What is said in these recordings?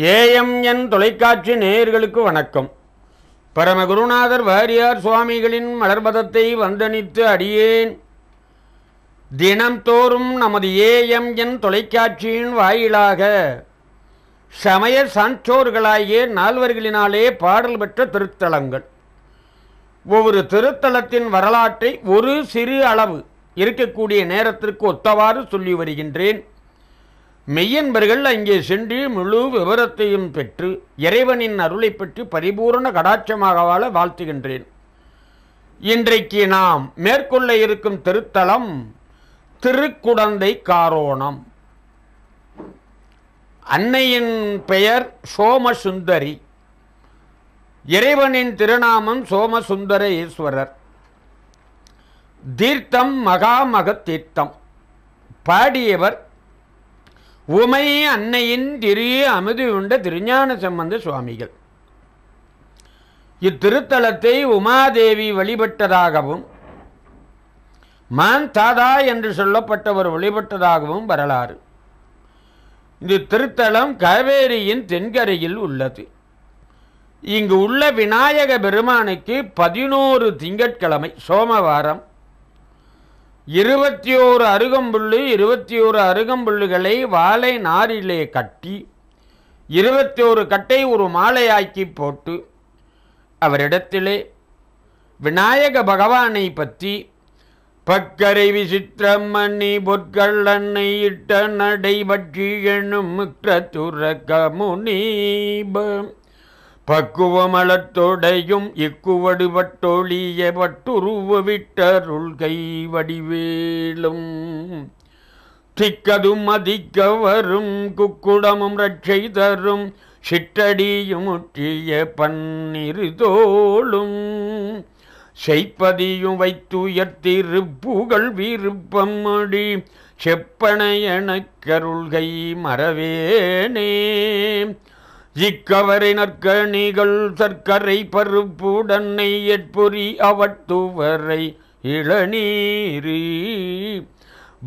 AMN தொலைக்காட்சி நேயர்களுக்கு வணக்கம். பரமகுருநாதர் வாரியார் சுவாமிகளின் மலர்பதத்தை வந்தனித்து அடியேன். தினம்தோறும் நமது ஏஎம்என் தொலைக்காட்சியின் வாயிலாக சமய சான்றோர்களாகிய நால்வர்களினாலே பாடல் பெற்ற திருத்தலங்கள். ஒவ்வொரு திருத்தலத்தின் வரலாற்றை ஒரு சிறு அளவு இருக்கக்கூடிய நேரத்திற்கு ஒத்தவாறு சொல்லி வருகின்றேன். மெய்யன்பர்கள் அங்கே சென்று முழு விவரத்தையும் பெற்று இறைவனின் அருளை பெற்று பரிபூரண கடாட்சமாக வாழ வாழ்த்துகின்றேன். இன்றைக்கு நாம் மேற்கொள்ள இருக்கும் திருத்தலம் திருக்குடந்தை காரோணம். அன்னையின் பெயர் சோமசுந்தரி. இறைவனின் திருநாமம் சோமசுந்தர ஈஸ்வரர் தீர்த்தம் மகாமக தீர்த்தம். பாடியவர் உமை அன்னையின் திரு அமுது உண்ட திருஞான சம்பந்த சுவாமிகள். இத்திருத்தலத்தை உமாதேவி வழிபட்டதாகவும் மான் தாதா என்று சொல்லப்பட்டவர் வழிபட்டதாகவும் வரலாறு. இந்த திருத்தலம் காவேரியின் தென்கரையில் உள்ளது. இங்கு உள்ள விநாயக பெருமானுக்கு பதினோரு திங்கட்கிழமை சோமவாரம். இருபத்தி ஓரு அருகம்புல்லு இருபத்தி ஓரு அருகம்புல்லுகளை வாழை நாரிலே கட்டி இருபத்தி ஒரு கட்டை ஒரு மாலையாக்கி போட்டு அவரிடத்திலே விநாயக பகவானை பற்றி பக்கரை விசித்திரம் மணி பொற்கள் அன்னை இட்ட நடை பற்றி எண்ணும் மிக்க துறக்க முனீபம். பக்குவமலத்தொடையும் இக்குவடு பட்டுருவ விட்டருள் கை வடிவேலும். திக்கதும் அதிக்க வரும் குக்குடமும் ரட்சை தரும் சிற்றடியும் முற்றிய பன்னிரு தோளும் செய்ப்பதியும் வைத்துயர்த்திருப்புகள் விருப்பம் அடி மறவேனே. இக்கவரை நற்கணிகள் சர்க்கரை பருப்புடன்னை எட்பொறி அவட்டுவரை இளநீரி.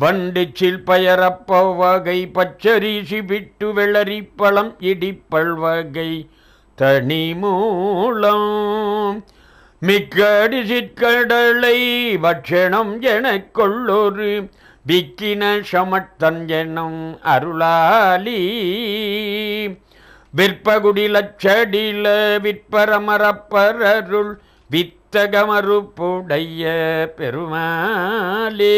வண்டிச்சில் பயரப்ப வகை பச்சரிசி விட்டு வெள்ளரி பழம் இடிப்பல் வகை தனி மூலம். மிக்கடி சிற்கடலை பட்சணம் எனக் கொள்ளொரு விக்கின சமத்தன் எனும் அருளாலி விற்பகுடி லட்சடில விற்பரமரப்பரருள் வித்தகமறுப்புடைய பெருமாளே.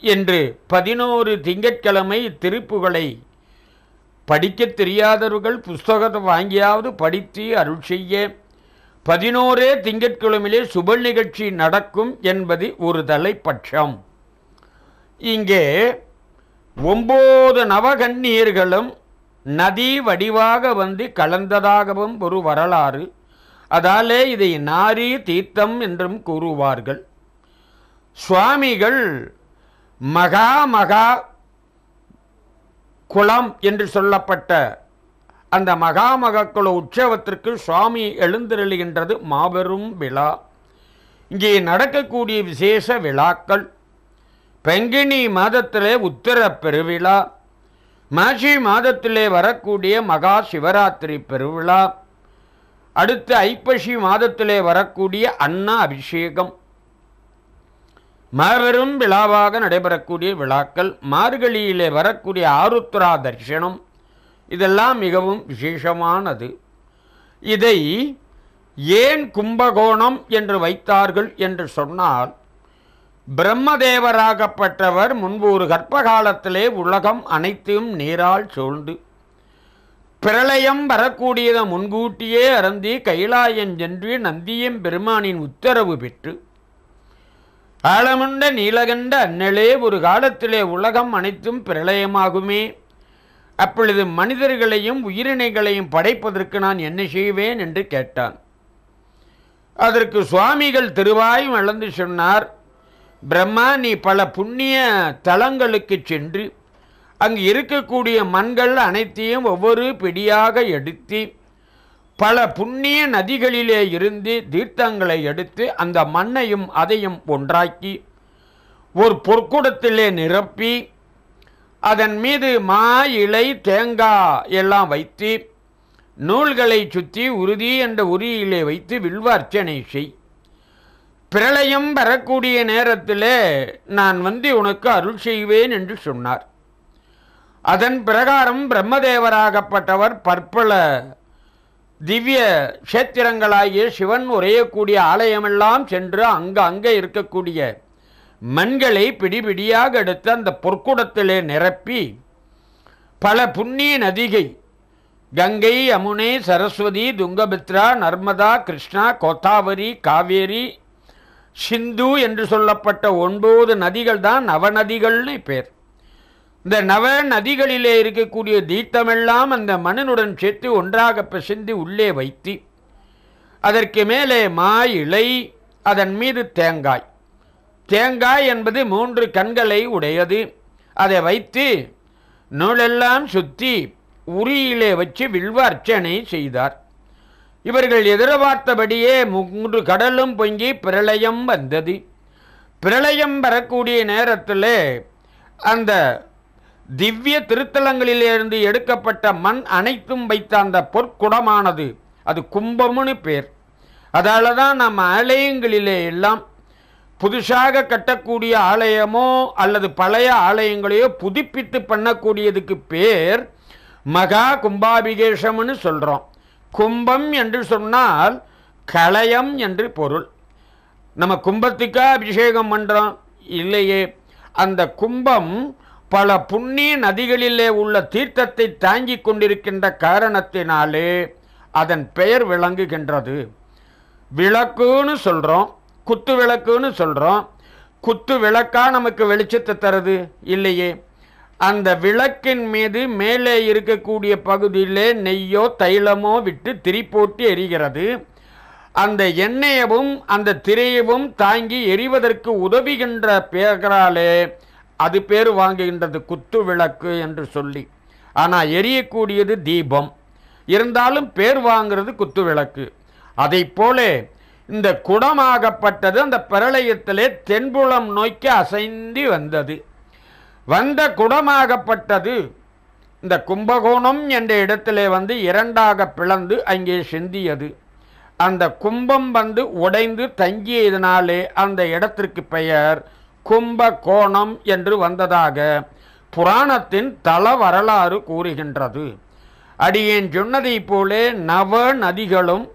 என்று பதினோரு திங்கட்கிழமை திருப்புகளை படிக்கத் தெரியாதவர்கள் புஸ்தகத்தை வாங்கியாவது படித்து அருள் செய்ய. பதினோரே திங்கட்கிழமையிலே சுப நிகழ்ச்சி நடக்கும் என்பது ஒரு தலைப்பட்சம். இங்கே ஒம்பது நவகன்னியர்களும் நதி வடிவாக வந்து கலந்ததாகவும் ஒரு வரலாறு. அதாலே இதை நாரி தீர்த்தம் என்றும் கூறுவார்கள். சுவாமிகள் மகா மகா குளம் என்று சொல்லப்பட்ட அந்த மகாமக குல உற்சவத்திற்கு சுவாமி எழுந்தருளுகின்றது மாபெரும் விழா. இங்கே நடக்கக்கூடிய விசேஷ விழாக்கள். பெங்கினி மாதத்திலே உத்தர பெருவிழா. மாசி மாதத்திலே வரக்கூடிய மகா சிவராத்திரி பெருவிழா. அடுத்து ஐப்பசி மாதத்திலே வரக்கூடிய அன்ன அபிஷேகம். மாபெரும் விழாவாக நடைபெறக்கூடிய விழாக்கள் மார்கழியிலே வரக்கூடிய ஆருத்ரா தரிசனம் இதெல்லாம் மிகவும் விசேஷமானது. இதை ஏன் கும்பகோணம் என்று வைத்தார்கள் என்று சொன்னால் பிரம்மதேவராகப்பட்டவர் முன்பு ஒரு கர்ப்பகாலத்திலே உலகம் அனைத்தையும் நீரால் சூழ்ந்து பிரளயம் வரக்கூடியதை முன்கூட்டியே அறந்தி கைலாயம் சென்று நந்தியம் பெருமானின் உத்தரவு பெற்று ஆழமுண்ட நீலகண்ட அன்னலே ஒரு காலத்திலே உலகம் அனைத்தும் பிரளயமாகுமே. அப்பொழுது மனிதர்களையும் உயிரினைகளையும் படைப்பதற்கு நான் என்ன செய்வேன் என்று கேட்டான். அதற்கு சுவாமிகள் திருவாயும் வளர்ந்து சொன்னார் பிரம்மா நீ பல புண்ணிய தலங்களுக்கு சென்று அங்கு இருக்கக்கூடிய மண்கள் அனைத்தையும் ஒவ்வொரு பிடியாக எடுத்து பல புண்ணிய நதிகளிலே இருந்து தீர்த்தங்களை எடுத்து அந்த மண்ணையும் அதையும் ஒன்றாக்கி ஒரு பொற்குடத்திலே நிரப்பி அதன் மீது மா இலை தேங்காய் எல்லாம் வைத்து நூல்களை சுற்றி உறுதி என்ற உரியிலே வைத்து வில்வ அர்ச்சனை செய். பிரளயம் வரக்கூடிய நேரத்தில் நான் வந்து உனக்கு அருள் செய்வேன் என்று சொன்னார். அதன் பிரகாரம் பிரம்மதேவராகப்பட்டவர் பற்பல திவ்ய கஷேத்திரங்களாகிய சிவன் உரையக்கூடிய ஆலயமெல்லாம் சென்று அங்கு அங்கே இருக்கக்கூடிய மண்களை பிடிபிடியாக எடுத்து அந்த பொற்குடத்திலே நிரப்பி பல புண்ணிய நதிகை கங்கை யமுனை சரஸ்வதி துங்கபித்ரா நர்மதா கிருஷ்ணா கோத்தாவரி காவேரி சிந்து என்று சொல்லப்பட்ட ஒன்பது நதிகள் தான் நவநதிகள்னு பேர். இந்த நவ நதிகளிலே இருக்கக்கூடிய தீர்த்தமெல்லாம் அந்த மண்ணினுடன் சேர்த்து ஒன்றாக பிசைந்து உள்ளே வைத்து அதற்கு மேலே மா இலை அதன் மீது தேங்காய். தேங்காய் என்பது மூன்று கண்களை உடையது. அதை வைத்து நூலெல்லாம் சுற்றி உரியிலே வச்சு வில்வ அர்ச்சனை செய்தார். இவர்கள் எதிர்பார்த்தபடியே மூன்று கடலும் பொங்கி பிரளயம் வந்தது. பிரளயம் வரக்கூடிய நேரத்தில் அந்த திவ்ய திருத்தலங்களிலிருந்து எடுக்கப்பட்ட மண் அனைத்தும் வைத்த அந்த பொற்குடமானது. அது கும்பம்னு பேர். அதால தான் நம்ம ஆலயங்களிலே எல்லாம் புதுசாக கட்டக்கூடிய ஆலயமோ அல்லது பழைய ஆலயங்களையோ புதுப்பித்து பண்ணக்கூடியதுக்கு பேர் மகா கும்பாபிகேஷம்னு சொல்கிறோம் கும்பம் என்று சொன்னால் களையம் என்று பொருள். நம்ம கும்பத்துக்கா அபிஷேகம் பண்ணுறோம் இல்லையே. அந்த கும்பம் பல புண்ணிய நதிகளிலே உள்ள தீர்த்தத்தை தாங்கி கொண்டிருக்கின்ற காரணத்தினாலே அதன் பெயர் விளங்குகின்றது. விளக்குன்னு சொல்கிறோம் குத்து விளக்குன்னு சொல்கிறோம் குத்து விளக்கா நமக்கு வெளிச்சத்தை தருது? இல்லையே. அந்த விளக்கின் மீது மேலே இருக்கக்கூடிய பகுதியிலே நெய்யோ தைலமோ விட்டு திரி போட்டு எரிகிறது. அந்த எண்ணெயவும் அந்த திரையவும் தாங்கி எரிவதற்கு உதவுகின்ற பேராலே அது பேர் வாங்குகின்றது குத்து விளக்கு என்று சொல்லி. ஆனால் எரியக்கூடியது தீபம். இருந்தாலும் பேர் வாங்கிறது குத்து விளக்கு. அதை போல இந்த குடமாகப்பட்டது அந்த பிரளயத்திலே தென்புலம் நோக்கி அசைந்து வந்தது. வந்த குடமாகப்பட்டது. இந்த கும்பகோணம் என்ற இடத்திலே வந்து இரண்டாக பிளந்து அங்கே சிந்தியது. அந்த கும்பம் வந்து உடைந்து தங்கியதனாலே அந்த இடத்திற்கு பெயர் கும்பகோணம் என்று வந்ததாக புராணத்தின் தல வரலாறு கூறுகின்றது. அடியேன் சொன்னதைப் போலே நவ நதிகளும்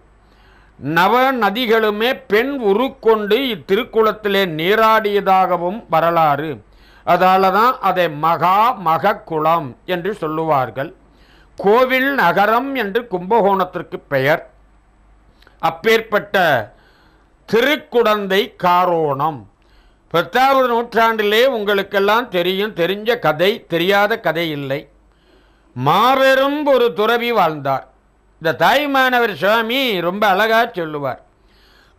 நவ நதிகளுமே பெண் உருக்கொண்டு இத்திருக்குளத்திலே நீராடியதாகவும் வரலாறு. அதால தான் அதை மகா மகக்குளம் என்று சொல்லுவார்கள். கோவில் நகரம் என்று கும்பகோணத்திற்கு பெயர். அப்பேற்பட்ட திருக்குடந்தை காரோணம். பத்தாவது நூற்றாண்டிலே உங்களுக்கெல்லாம் தெரியும் தெரிஞ்ச கதை தெரியாத கதை இல்லை. மாபெரும் ஒரு துறவி வாழ்ந்தார். இந்த தாய்மானவர் சுவாமி ரொம்ப அழகாக சொல்லுவார்.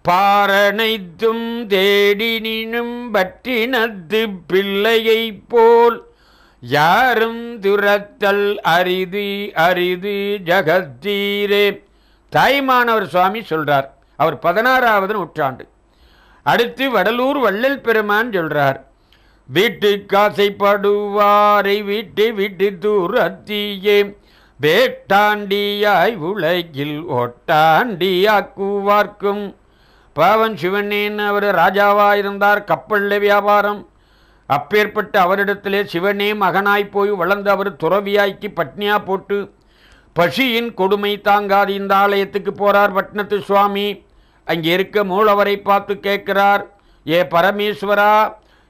பாரனைத்தும் தேடினினும் பற்றினத்து பிள்ளையைப் போல் யாரும் துரத்தல் அரிது அரிது ஜகத்தீரே. தாய்மானவர் சுவாமி சொல்றார் அவர் பதினாறாவது நூற்றாண்டு. அடுத்து வடலூர் வள்ளல் பெருமான் சொல்றார் வீட்டு காசைப்படுவாரை வீட்டு வீட்டு தூரத்தியே. வேட்டாண்டியாய் உலகில் ஒட்டாண்டியாக்குவார்க்கும். பாவன் சிவனேன்னு அவர் ராஜாவா இருந்தார் கப்பலில் வியாபாரம். அப்பேற்பட்ட அவரிடத்திலே சிவனே மகனாய் போய் வளர்ந்து அவர் துறவியாய்க்கு பட்னியா போட்டு பசியின் கொடுமை தாங்காது இந்த ஆலயத்துக்கு போறார் பட்னத்து சுவாமி. அங்கே இருக்க மூலவரை பார்த்து கேட்கிறார் ஏ பரமேஸ்வரா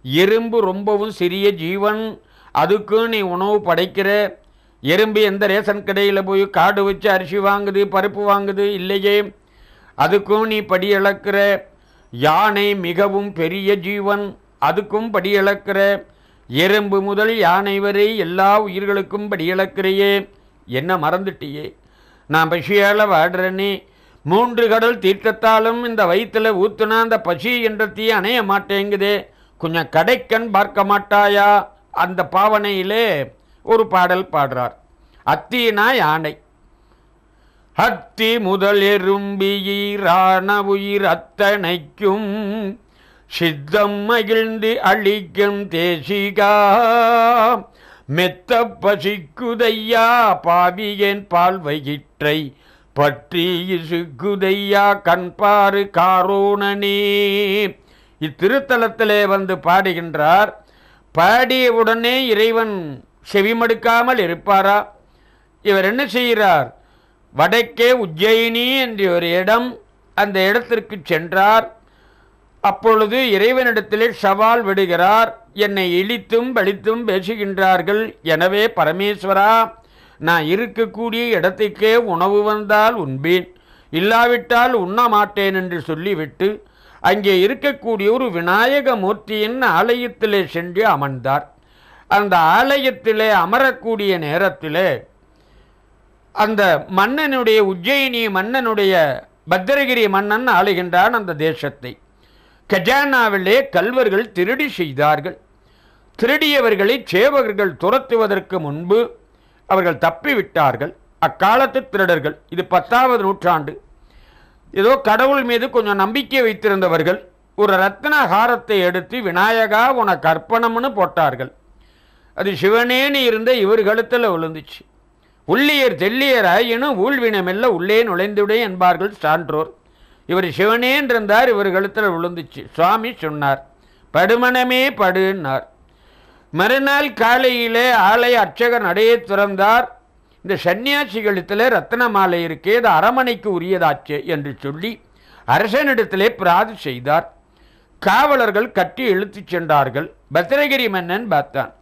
எறும்பு ரொம்பவும் சிறிய ஜீவன் அதுக்கு நீ உணவு படைக்கிற? எறும்பு எந்த ரேஷன் கடையில் போய் காடு வச்சு அரிசி வாங்குது பருப்பு வாங்குது இல்லையே? அதுக்கும் நீ படியளக்கிற. யானை மிகவும் பெரிய ஜீவன் அதுக்கும் படியளக்கிற. எறும்பு முதல் யானை வரை எல்லா உயிர்களுக்கும் படியளக்கிறையே. என்ன மறந்துட்டியே. நான் பசியால் வாடுறேனே. மூன்று கடல் தீர்த்தத்தாலும் இந்த வயிற்றில் ஊத்துனா அந்த பசி என்ற தீ அணைய மாட்டேங்குதே. கொஞ்சம் கடைக்கண் பார்க்க மாட்டாயா? அந்த பாவனையிலே ஒரு பாடல் பாடுறார். அத்தினா யானை. அத்தி முதல் எறும்பியீரான உயிர் அத்தனைக்கும் சித்தம் மகிழ்ந்து அழிக்கும் தேசிகா. மெத்த பசிக்குதையா பாவியன் பால் வயிற்றை பற்றி இசுக்குதையா கண்பாறு காரோணனே இத்திருத்தலத்திலே வந்து பாடுகின்றார் பாடிய உடனே இறைவன் செவிமடுக்காமல் இருப்பாரா? இவர் என்ன செய்கிறார்? வடக்கே உஜ்ஜயினி என்ற ஒரு இடம் அந்த இடத்திற்கு சென்றார். அப்பொழுது இறைவனிடத்திலே சவால் விடுகிறார். என்னை இழித்தும் பலித்தும் பேசுகின்றார்கள். எனவே பரமேஸ்வரா நான் இருக்கக்கூடிய இடத்துக்கே உணவு வந்தால் உண்பேன். இல்லாவிட்டால் உண்ண மாட்டேன் என்று சொல்லிவிட்டு அங்கே இருக்கக்கூடிய ஒரு விநாயக மூர்த்தியின் ஆலயத்திலே சென்று அமர்ந்தார். அந்த ஆலயத்திலே அமரக்கூடிய நேரத்திலே அந்த மன்னனுடைய உஜ்ஜயினி மன்னனுடைய பத்திரகிரி மன்னன் ஆளுகின்றான் அந்த தேசத்தை. கஜானாவிலே கல்வர்கள் திருடி செய்தார்கள். திருடியவர்களை சேவகர்கள் துரத்துவதற்கு முன்பு அவர்கள் தப்பிவிட்டார்கள். அக்காலத்து திருடர்கள் இது பத்தாவது நூற்றாண்டு. ஏதோ கடவுள் மீது கொஞ்சம் நம்பிக்கை வைத்திருந்தவர்கள் ஒரு ரத்ன ஹாரத்தை எடுத்து விநாயகா உனக்கு அர்ப்பணம்னு போட்டார்கள். அது சிவனேன்னு இருந்த இவர் கழுத்தில் விழுந்துச்சு. உள்ளியர் தெல்லியர் ஆயினும் ஊழ்வினமெல்ல உள்ளே நுழைந்துவிடே என்பார்கள் சான்றோர். இவர் சிவனேன் இவர் கழுத்தில் விழுந்துச்சு. சுவாமி சொன்னார் படுமணமே படுன்னார் மறுநாள் காலையிலே ஆலய அர்ச்சகர் நடையை திறந்தார். இந்த சன்னியாசி கழுத்தில் ரத்ன மாலை இருக்கே இது அரமனைக்கு உரியதாச்சு என்று சொல்லி அரசனிடத்திலே பிராது செய்தார். காவலர்கள் கட்டி இழுத்துச் சென்றார்கள். பத்திரகிரி மன்னன் பார்த்தான்.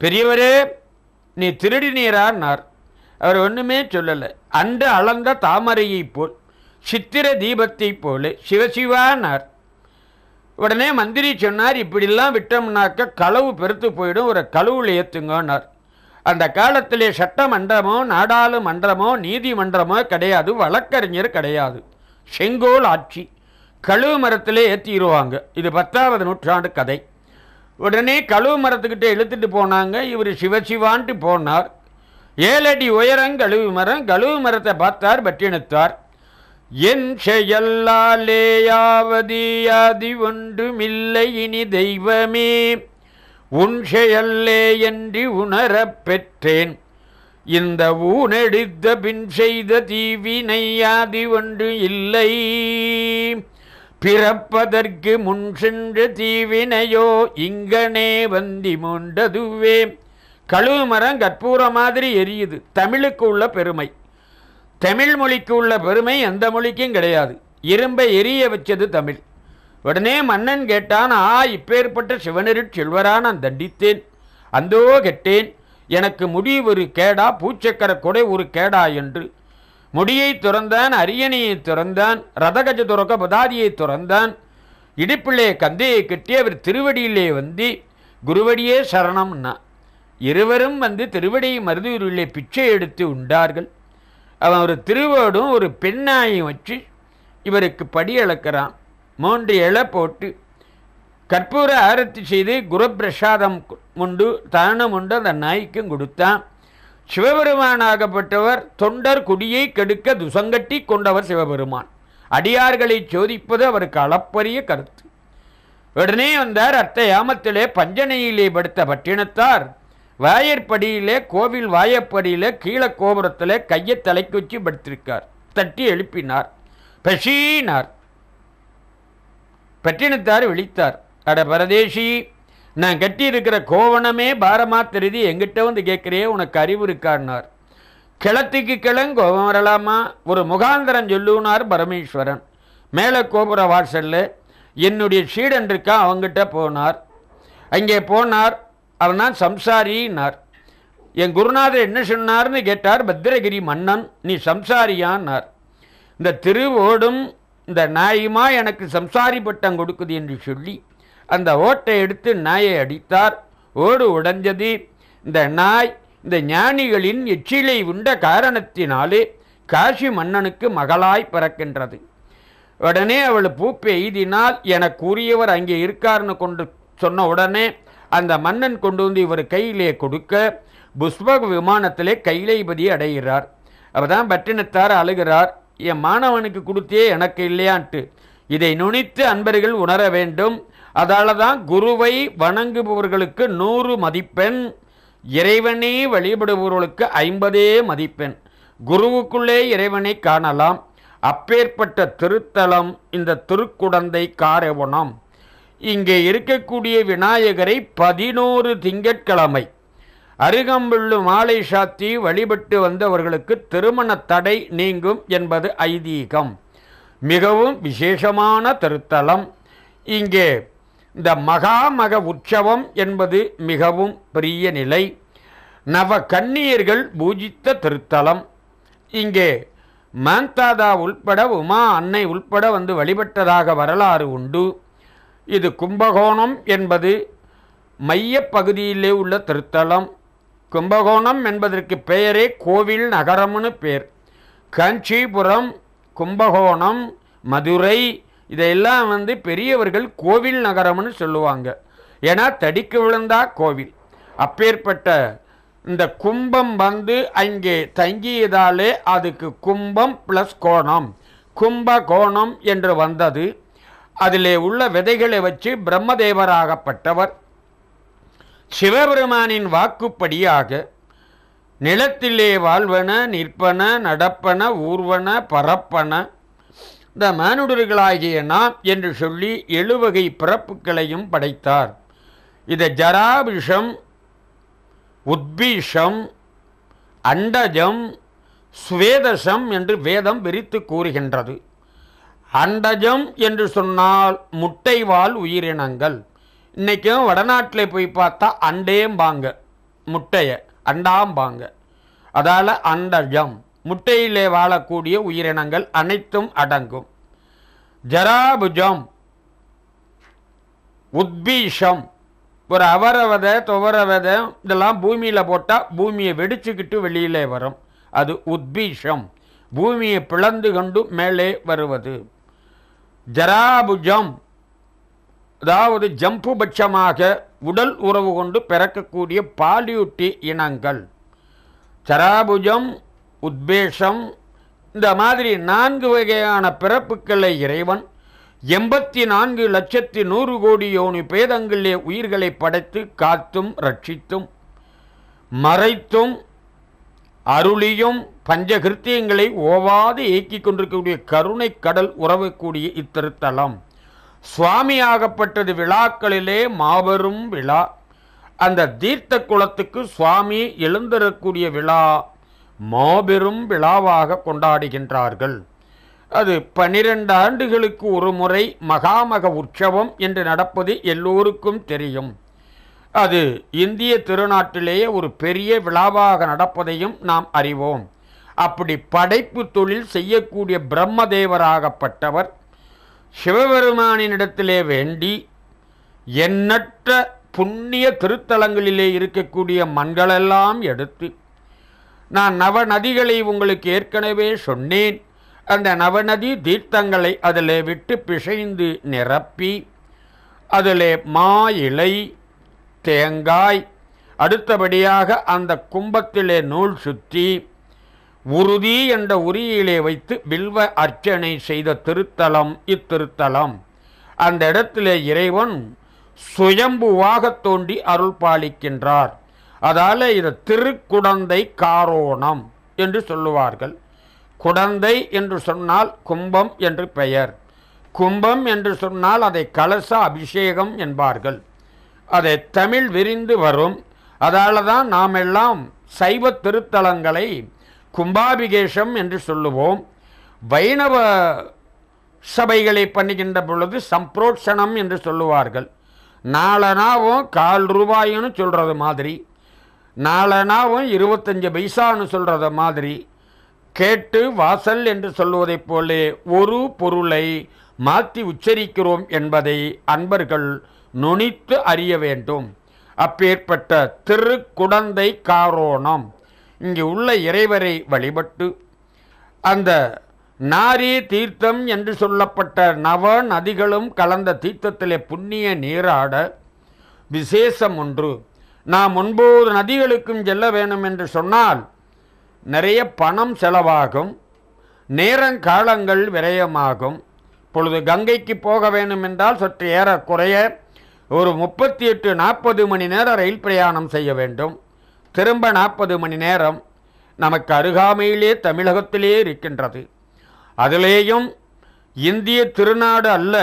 பெரியவரே நீ திருடினீரான்னார் அவர் ஒன்றுமே சொல்லலை. அன்று அளந்த தாமரையைப் போல் சித்திர தீபத்தைப் போல சிவசிவானார். உடனே மந்திரி சொன்னார் இப்படிலாம் விட்டோம்னாக்க களவு பெருத்து போயிடும் ஒரு களவுல ஏற்றுங்கன்னார் அந்த காலத்திலே சட்டமன்றமோ நாடாளுமன்றமோ நீதிமன்றமோ கிடையாது வழக்கறிஞர் கிடையாது. செங்கோல் ஆட்சி கழுவு மரத்திலே ஏற்றிடுவாங்க இது பத்தாவது நூற்றாண்டு கதை. உடனே கழுவு மரத்துக்கிட்ட இழுத்துட்டு போனாங்க. இவர் சிவசிவான்ட்டு போனார். ஏழடி உயரம் கழுவு மரம் கழுவு மரத்தை பார்த்தார் பட்டினத்தார் என் செயல்லாலேயாவதியாதி ஒன்றுமில்லை இனி தெய்வமே. உன் செயல்லே என்று உணரப் பெற்றேன். இந்த ஊனெடுத்த பின் செய்த தீவினையாதி ஒன்று இல்லை பிறப்பதற்கு முன் சென்ற தீவினையோ இங்கனே வந்தி மூண்டதுவே. கழுவு மரம் கற்பூர மாதிரி எரியுது. தமிழுக்கு உள்ள பெருமை. தமிழ் மொழிக்கு உள்ள பெருமை எந்த மொழிக்கும் கிடையாது. இரும்பை எரிய வச்சது தமிழ். உடனே மன்னன் கேட்டான் ஆ இப்பேற்பட்ட சிவனருட் செல்வரா நான் தண்டித்தேன். அந்தோ கெட்டேன். எனக்கு முடி ஒரு கேடா பூச்சக்கர கொடை ஒரு கேடா என்று முடியை துறந்தான் அரியணையை துறந்தான் ரதகஜ துறக்க பதாதியை துறந்தான். இடுப்பிலே கந்தையை கட்டி அவர் திருவடியிலே வந்து குருவடியே சரணம்னா இருவரும் வந்து திருவடியை மருதூரிலே பிச்சை எடுத்து உண்டார்கள். அவன் ஒரு திருவோடும் ஒரு பெண்ணாயும் வச்சு இவருக்கு படி அளக்கிறான். மூன்று இலை போட்டு கற்பூர ஆரத்தி செய்து குருப்பிரசாதம் உண்டு தானம் உண்டு அந்த நாய்க்கும் கொடுத்தான். சிவபெருமானாகப்பட்டவர் தொண்டர் குடியை கெடுக்க துசங்கட்டி கொண்டவர் சிவபெருமான். அடியார்களை சோதிப்பது அவருக்கு அளப்பரிய கருத்து. உடனே வந்தார் அத்தை யாமத்திலே பஞ்சனையிலே படுத்த பட்டினத்தார். வாயற்படியிலே கோவில் வாயப்படியிலே கீழே கோபுரத்தில் கையை தலைக்கு வச்சு படுத்திருக்கார். தட்டி எழுப்பினார். பசீனார் பட்டினத்தார் விழித்தார். அட பரதேசி நான் கட்டியிருக்கிற கோவணமே பாரமா தெரியுது எங்கிட்ட வந்து கேட்குறியே உனக்கு அறிவு இருக்கான்னார். கிளத்துக்கு கிளங்கோபம் வரலாமா? ஒரு முகாந்திரம் சொல்லுனார் பரமேஸ்வரன். மேலே கோபுர வாசலில் என்னுடைய சீடன் இருக்கா? அவங்ககிட்ட போனார். அங்கே போனார். அவனா சம்சாரின்னார். என் குருநாதர் என்ன சொன்னார்னு கேட்டார் பத்திரகிரி மன்னன் நீ சம்சாரியான்னார். இந்த திருவோடும் இந்த நாயுமா எனக்கு சம்சாரி பட்டம் கொடுக்குது என்று சொல்லி அந்த ஓட்டை எடுத்து நாயை அடித்தார். ஓடு உடைஞ்சது. இந்த நாய் இந்த ஞானிகளின் எச்சிலை உண்ட காரணத்தினாலே காசி மன்னனுக்கு மகளாய் பிறக்கின்றது. உடனே அவள் பூப்பை எய்தினால் எனக்கு கூறியவர் அங்கே இருக்கார்னு கொண்டு சொன்ன உடனே அந்த மன்னன் கொண்டு வந்து இவர் கையிலே கொடுக்க புஷ்பக விமானத்திலே கைலைபதி அடைகிறார். அப்பதான் பட்டினத்தார் அழுகிறார். என் மாணவனுக்கு கொடுத்தே எனக்கு இல்லையான்ட்டு. இதை நுனித்து அன்பர்கள் உணர வேண்டும். அதால தான் குருவை வணங்குபவர்களுக்கு நூறு மதிப்பெண் இறைவனே வழிபடுபவர்களுக்கு ஐம்பதே மதிப்பெண். குருவுக்குள்ளே இறைவனை காணலாம். அப்பேற்பட்ட திருத்தலம் இந்த திருக்குடந்தை காரவணம். இங்கே இருக்கக்கூடிய விநாயகரை பதினோரு திங்கட்கிழமை. அருகம்புள்ளு மாலை சாத்தி வழிபட்டு வந்தவர்களுக்கு திருமண தடை நீங்கும் என்பது ஐதீகம். மிகவும் விசேஷமான திருத்தலம். இங்கே இந்த மகாமக உற்சவம் என்பது மிகவும் பெரிய நிலை. நவ கன்னியர்கள் பூஜித்த திருத்தலம். இங்கே மாந்தாதா உள்பட உமா அன்னை உள்பட வந்து வழிபட்டதாக வரலாறு உண்டு. இது கும்பகோணம் என்பது மையப் பகுதியிலே உள்ள திருத்தலம். கும்பகோணம் என்பதற்கு பெயரே கோவில் நகரம்னு பேர். காஞ்சிபுரம் கும்பகோணம் மதுரை இதையெல்லாம் வந்து பெரியவர்கள் கோவில் நகரம்னு சொல்லுவாங்க. ஏன்னா தடிக்கு விழுந்தா கோவில். அப்பேற்பட்ட இந்த கும்பம் வந்து அங்கே தங்கியதாலே அதுக்கு கும்பம் ப்ளஸ் கோணம். கும்ப கோணம் என்று வந்தது. அதிலே உள்ள விதைகளை வச்சு பிரம்மதேவராகப்பட்டவர். சிவபெருமானின் வாக்குப்படியாக நிலத்திலே வாழ்வன நிற்பன நடப்பன ஊர்வன பரப்பன இந்த மானுடர்களாகிய நாம் என்று சொல்லி எழுவகை பிறப்புகளையும் படைத்தார். இதை ஜராபிஷம் உத்பீஷம் அண்டஜம் சுவேதசம் என்று வேதம் விரித்து கூறுகின்றது. அண்டஜம் என்று சொன்னால் முட்டைவால் உயிரினங்கள். இன்றைக்கும் வடநாட்டில் போய் பார்த்தா அண்டேம்பாங்க முட்டையை அண்டாம்பாங்க. அதால் அண்டஜம். முட்டையிலே வாழக்கூடிய உயிரினங்கள் அனைத்தும் அடங்கும். ஜராபுஜம் உத்பீஷம் ஒரு அவரவதை துவரவதை இதெல்லாம் பூமியில் போட்டால் பூமியை வெடிச்சுக்கிட்டு வெளியிலே வரும். அது உத்பீஷம் பூமியை பிளந்து கொண்டு மேலே வருவது. ஜராபுஜம் அதாவது ஜம்பு பட்சமாக உடல் உறவு கொண்டு பிறக்கக்கூடிய பாலியூட்டி இனங்கள். ஜராபுஜம் உத்வேஷம். இந்த மாதிரி நான்கு வகையான பிறப்புக்களை இறைவன் எண்பத்தி நான்கு லட்சத்தி நூறு கோடி யோனி பேதங்களிலே உயிர்களை படைத்து காத்தும் ரட்சித்தும் மறைத்தும் அருளியும் பஞ்சகிருத்தியங்களை ஓவாது இயக்கிக் கொண்டிருக்கக்கூடிய கருணை கடல் உறவக்கூடிய இத்திருத்தலம். சுவாமியாகப்பட்டது விழாக்களிலே மாபெரும் விழா. அந்த தீர்த்த குளத்துக்கு சுவாமி எழுந்திரக்கூடிய விழா. மாபெரும் விழாவாக கொண்டாடுகின்றார்கள். அது பனிரெண்டு ஆண்டுகளுக்கு ஒரு முறை மகாமக உற்சவம் என்று நடப்பது எல்லோருக்கும் தெரியும். அது இந்திய திருநாட்டிலேயே ஒரு பெரிய விழாவாக நடப்பதையும் நாம் அறிவோம். அப்படி படைப்பு தொழில் செய்யக்கூடிய பிரம்மதேவராகப்பட்டவர் சிவபெருமானினிடத்திலே வேண்டி எண்ணற்ற புண்ணிய திருத்தலங்களிலே இருக்கக்கூடிய மண்களெல்லாம் எடுத்து நான் நவநதிகளை உங்களுக்கு ஏற்கனவே சொன்னேன். அந்த நவநதி தீர்த்தங்களை அதில் விட்டு பிசைந்து நிரப்பி அதில் மா இலை தேங்காய் அடுத்தபடியாக அந்த கும்பத்திலே நூல் சுற்றி உறுதி என்ற உரியிலே வைத்து வில்வ அர்ச்சனை செய்த திருத்தலம் இத்திருத்தலம். அந்த இடத்திலே இறைவன் சுயம்புவாக தோண்டி அருள் பாலிக்கின்றார் அதால் இது திருக்குடந்தை காரோணம் என்று சொல்லுவார்கள். குடந்தை என்று சொன்னால் கும்பம் என்று பெயர். கும்பம் என்று சொன்னால் அதை கலச அபிஷேகம் என்பார்கள். அதை தமிழ் விரிந்து வரும். அதால் தான் நாம் எல்லாம் சைவ திருத்தலங்களை கும்பாபிகேஷம் என்று சொல்லுவோம். வைணவ சபைகளை பண்ணுகின்ற பொழுது சம்ப்ரோட்சணம் என்று சொல்லுவார்கள். நாலனாவும் கால் ரூபாயின்னு சொல்கிறது மாதிரி. நாலனாவும் இருபத்தஞ்சு பைசான்னு சொல்கிறத மாதிரி கேட்டு வாசல் என்று சொல்லுவதைப் போலே ஒரு பொருளை மாற்றி உச்சரிக்கிறோம் என்பதை அன்பர்கள் நுனித்து அறிய வேண்டும். அப்பேற்பட்ட திருக்குடந்தை காரோணம் இங்கு உள்ள இறைவரை வழிபட்டு அந்த நாரி தீர்த்தம் என்று சொல்லப்பட்ட நவ நதிகளும் கலந்த தீர்த்தத்திலே புண்ணிய நீராட விசேஷம் ஒன்று நாம் ஒன்பது நதிகளுக்கும் செல்ல வேணும் என்று சொன்னால் நிறைய பணம் செலவாகும் நேரங்காலங்கள் விரயமாகும். பொழுது கங்கைக்கு போக வேண்டும் என்றால் சற்று ஏறக்குறைய ஒரு முப்பத்தி எட்டு நாற்பது மணி நேரம் ரயில் பிரயாணம் செய்ய வேண்டும். திரும்ப நாற்பது மணி நேரம் நமக்கு அருகாமையிலே தமிழகத்திலே இருக்கின்றது. அதிலேயும் இந்திய திருநாடு அல்ல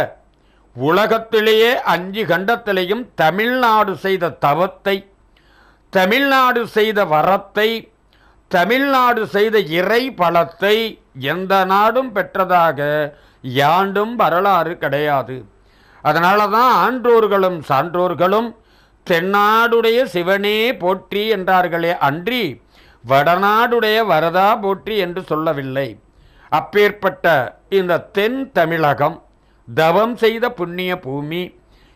உலகத்திலேயே அஞ்சு கண்டத்திலேயும் தமிழ்நாடு செய்த தவத்தை தமிழ்நாடு செய்த வரத்தை தமிழ்நாடு செய்த இறை பலத்தை எந்த நாடும் பெற்றதாக யாண்டும் வரலாறு கிடையாது. அதனால தான் ஆன்றோர்களும் சான்றோர்களும் தென்னாடுடைய சிவனே போற்றி என்றார்களே அன்றி வடநாடுடைய வரதா போற்றி என்று சொல்லவில்லை. அப்பேற்பட்ட இந்த தென் தமிழகம் தவம் செய்த புண்ணிய பூமி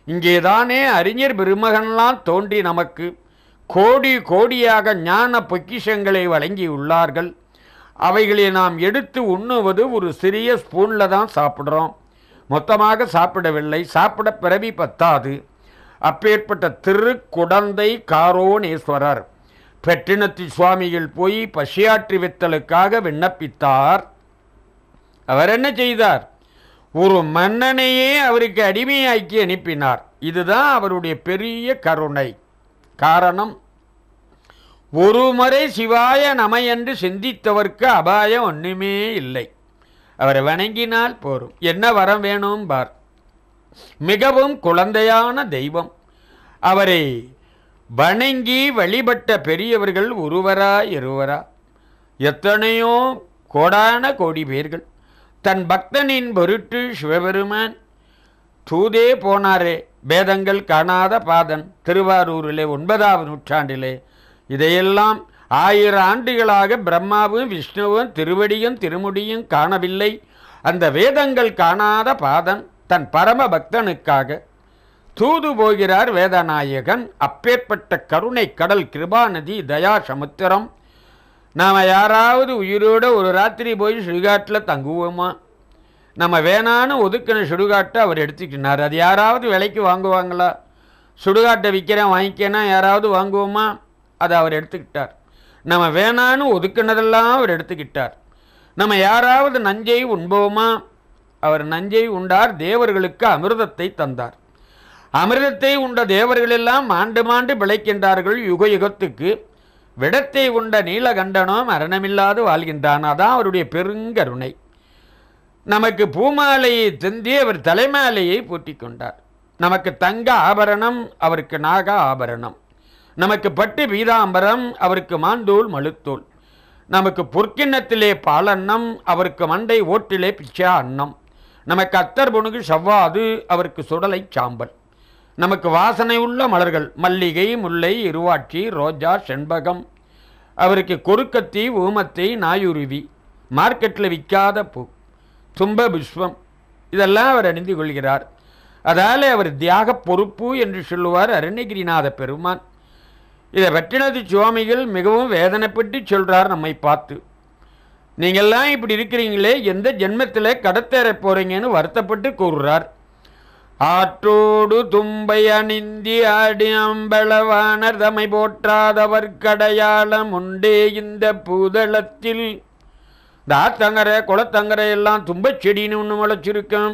இங்கேதானே அறிஞர் பெருமகன்லாம் தோன்றி நமக்கு கோடி கோடியாக ஞான பொக்கிஷங்களை வழங்கியுள்ளார்கள். அவைகளை நாம் எடுத்து உண்ணுவது ஒரு சிறிய ஸ்பூனில் தான் சாப்பிட்றோம். மொத்தமாக சாப்பிடவில்லை. சாப்பிட பிறவி பத்தாது. அப்பேற்பட்ட திருக்குடந்தை காரோணேஸ்வரர் பெட்டினத்தி சுவாமியில் போய் பசியாற்றி வித்தலுக்காக விண்ணப்பித்தார். அவர் என்ன செய்தார்? ஒரு மன்னனையே அவருக்கு அடிமையாக்கி அனுப்பினார். இதுதான் அவருடைய பெரிய கருணை. காரணம் ஒருமுறை சிவாய நம என்று சிந்தித்தவர்க்கு அபாயம் ஒன்றுமே இல்லை. அவரை வணங்கினால் போரும். என்ன வரம் வேணும் பார். மிகவும் குழந்தையான தெய்வம். அவரை வணங்கி வழிபட்ட பெரியவர்கள் ஒருவரா இருவரா? எத்தனையோ கோடான கோடி பேர்கள். தன் பக்தனின் பொருட்டு சிவபெருமான் தூதே போனாரே வேதங்கள் காணாத பாதன் திருவாரூரிலே ஒன்பதாவது நூற்றாண்டிலே. இதையெல்லாம் ஆயிரம் ஆண்டுகளாக பிரம்மாவும் விஷ்ணுவும் திருவடியும் திருமுடியும் காணவில்லை. அந்த வேதங்கள் காணாத பாதன் தன் பரம பக்தனுக்காக தூது போகிறார் வேதநாயகன். அப்பேற்பட்ட கருணை கடல் கிருபாநதி தயா சமுத்திரம். நாம் யாராவது உயிரோடு ஒரு ராத்திரி போய் சுடுகாட்டில் தங்குவோமா? நம்ம வேணான்னு ஒதுக்கின சுடுகாட்டை அவர் எடுத்துக்கினார் அது யாராவது விலைக்கு வாங்குவாங்களா? சுடுகாட்டை விற்கிறேன் வாங்கிக்கேன்னா யாராவது வாங்குவோமா? அதை அவர் எடுத்துக்கிட்டார். நம்ம வேணான்னு ஒதுக்கினதெல்லாம் அவர் எடுத்துக்கிட்டார். நம்ம யாராவது நஞ்சை உண்போமா? அவர் நஞ்சை உண்டார் தேவர்களுக்கு அமிர்தத்தை தந்தார். அமிர்தத்தை உண்ட தேவர்களெல்லாம் மாண்டு மாண்டு பிழைக்கின்றார்கள் யுக யுகத்துக்கு. விடத்தை உண்ட நீலகண்டனோ மரணமில்லாது வாழ்கின்றான். அதான் அவருடைய பெருங்கருணை. நமக்கு பூமாலையை தந்தி அவர் தலைமாலையை பூட்டி கொண்டார் நமக்கு தங்க ஆபரணம் அவருக்கு நாக ஆபரணம். நமக்கு பட்டு பீதாம்பரம் அவருக்கு மாந்தூள் மழுத்தூள். நமக்கு பொற்கிண்ணத்திலே பாலன்னம் அவருக்கு மண்டை ஓட்டிலே பிச்சா அன்னம். நமக்கு அத்தர் பொணுகு செவ்வாது அவருக்கு சுடலை சாம்பல். நமக்கு வாசனை உள்ள மலர்கள் மல்லிகை முல்லை இருவாட்சி ரோஜா செண்பகம். அவருக்கு கொருக்கத்தி ஊமத்தை நாயுருவி. மார்க்கெட்டில் விற்காத பூ. தும்ப புஷ்பம். இதெல்லாம் அவர் அணிந்து கொள்கிறார். அதால் அவர் தியாக பொறுப்பு என்று சொல்லுவார் அருணகிரிநாத பெருமான். இதை வெற்றினது சுவாமிகள் மிகவும் வேதனைப்பட்டு சொல்கிறார் நம்மை பார்த்து. நீங்கள்லாம் இப்படி இருக்கிறீங்களே எந்த ஜென்மத்தில் கடத்தேற போகிறீங்கன்னு வருத்தப்பட்டு கூறுறார். ஆற்றோடு தும்பை அணிந்தி ஆடி அம்பளவானர் தமை போற்றாதவர் கடையாளம் உண்டே இந்த பூதளத்தில். இந்த ஆத்தங்கரை குளத்தங்கரை எல்லாம் தும்பச்செடின்னு ஒன்று முளைச்சிருக்கும்.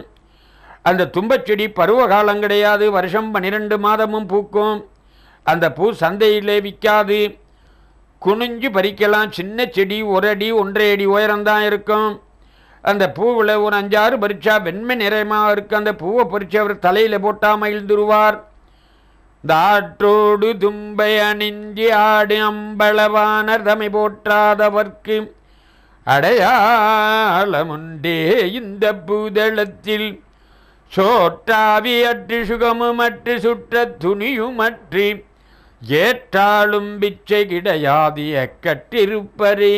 அந்த தும்பச்செடி பருவ காலம் கிடையாது வருஷம் பன்னிரெண்டு மாதமும் பூக்கும். அந்த பூ சந்தையிலே விற்காது. குனிஞ்சு பறிக்கலாம் சின்ன செடி ஒரு அடி ஒன்றரை அடி உயரம்தான் இருக்கும். அந்த பூவில் ஒரு அஞ்சாறு பறிச்சா வெண்மை நிறமாக இருக்கும் அந்த பூவை பறித்து அவர் தலையில் போட்டால் மகிழ்ந்துருவார். தாற்றோடு தும்பை அணிஞ்சி ஆடு அம்பளவான தமை போற்றாதவர்க்கு அடையாளமுண்டே இந்த பூதளத்தில். சோற்றாவி அற்று சுகமுமற்று சுற்ற மற்றி ஏற்றாலும் பிச்சை கிடையாது எக்கட்டிருப்பரே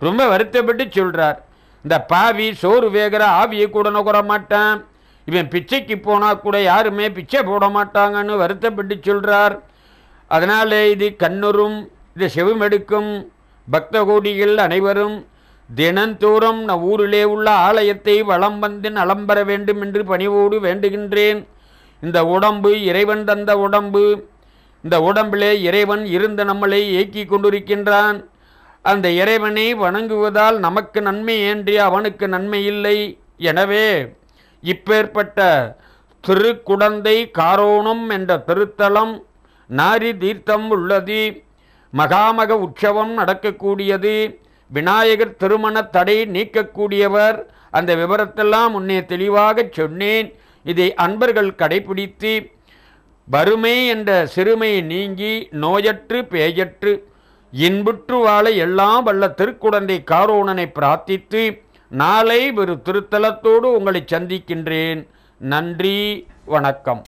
ரொம்ப வருத்தப்பட்டு சொல்கிறார் இந்த பாவி சோறு வேகிற ஆவியை கூட நுகர மாட்டான். இவன் பிச்சைக்கு போனால் கூட யாருமே பிச்சை போட மாட்டாங்கன்னு வருத்தப்பட்டு சொல்கிறார் அதனால் இது கண்ணுறும் இது செவிமெடுக்கும் பக்த கோடிகள் அனைவரும் தினந்தோறும் நம் ஊரிலே உள்ள ஆலயத்தை வளம் வந்து நலம் பெற வேண்டும் என்று பணிவோடு வேண்டுகின்றேன். இந்த உடம்பு இறைவன் தந்த உடம்பு. இந்த உடம்பிலே இறைவன் இருந்து நம்மளை இயக்கி கொண்டிருக்கின்றான். அந்த இறைவனை வணங்குவதால் நமக்கு நன்மை ஏன்றி அவனுக்கு நன்மை இல்லை. எனவே இப்பேற்பட்ட திருக்குடந்தை காரோணம் என்ற திருத்தலம் நாரி தீர்த்தம் உள்ளது. மகாமக உற்சவம் நடக்கக்கூடியது. விநாயகர் திருமண தடை நீக்கக்கூடியவர். அந்த விவரத்தெல்லாம் முன்னே தெளிவாகச் சொன்னேன். இதை அன்பர்கள் கடைபிடித்து வறுமை என்ற சிறுமை நீங்கி நோயற்று பேயற்று இன்புற்று வாழ எல்லாம் வல்ல திருக்குடந்தை காரோணனை பிரார்த்தித்து நாளை ஒரு திருத்தலத்தோடு உங்களை சந்திக்கின்றேன். நன்றி வணக்கம்.